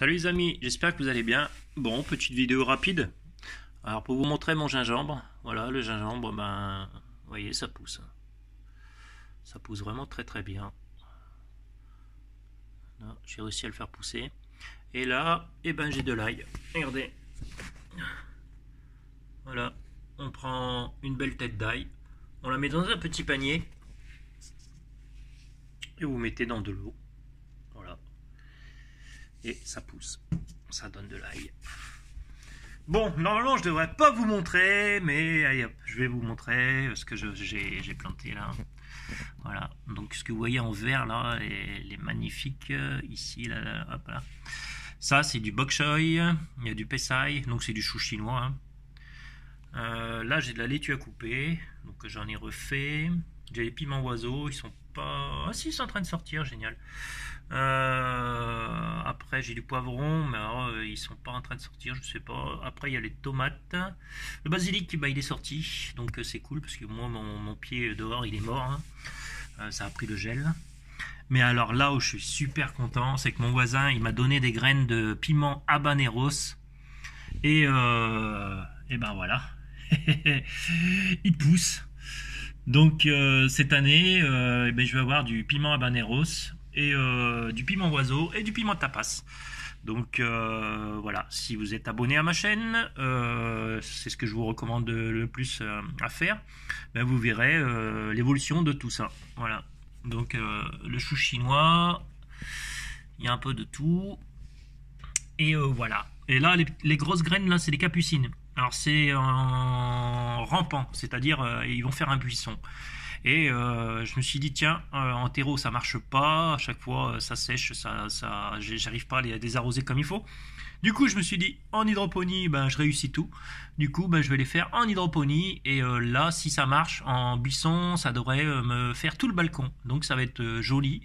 Salut les amis, j'espère que vous allez bien. Bon, petite vidéo rapide. Alors pour vous montrer mon gingembre, voilà le gingembre, ben, vous voyez ça pousse. Ça pousse vraiment très très bien. J'ai réussi à le faire pousser. Et là, eh ben j'ai de l'ail. Regardez. Voilà, on prend une belle tête d'ail. On la met dans un petit panier. Et vous mettez dans de l'eau et ça pousse. Ça donne de l'ail. Bon, normalement, je devrais pas vous montrer, mais allez, je vais vous montrer ce que j'ai planté là. Voilà, donc ce que vous voyez en vert là, est, magnifique ici, là, hop là. Ça, c'est du bok choy, il y a du pessai, donc c'est du chou chinois. Hein. Euh, là, j'ai de la laitue à couper, donc j'en ai refait. J'ai les piments oiseaux, ils sont pas... Ah si, ils sont en train de sortir, génial. Euh, après, j'ai du poivron, mais alors, euh, ils sont pas en train de sortir, je sais pas. Après, il y a les tomates. Le basilic, bah, il est sorti, donc euh, c'est cool, parce que moi, mon, pied dehors, il est mort. Hein. ça a pris le gel. Mais alors là où je suis super content, c'est que mon voisin, il m'a donné des graines de piment habaneros. Et, et ben voilà, il pousse. Donc cette année, eh ben, je vais avoir du piment habaneros et euh, du piment oiseau et du piment tapas. Donc euh, voilà, si vous êtes abonné à ma chaîne, euh, c'est ce que je vous recommande le plus à faire, ben vous verrez l'évolution de tout ça. Voilà, donc le chou chinois, il y a un peu de tout. Et voilà. Et là, les, les grosses graines, là, c'est les capucines. Alors c'est en rampant, c'est-à-dire ils vont faire un buisson. Et euh, je me suis dit, tiens, euh, en terreau, ça marche pas. À chaque fois, euh, ça sèche, ça, ça, j'arrive pas à les désarroser comme il faut. Du coup, je me suis dit, en hydroponie, ben, je réussis tout. Du coup, ben, je vais les faire en hydroponie. Et là, si ça marche, en buisson, ça devrait me faire tout le balcon. Donc, ça va être joli.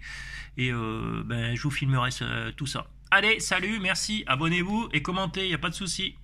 Et ben, je vous filmerai tout ça. Allez, salut, merci, abonnez-vous et commentez, il n'y a pas de souci.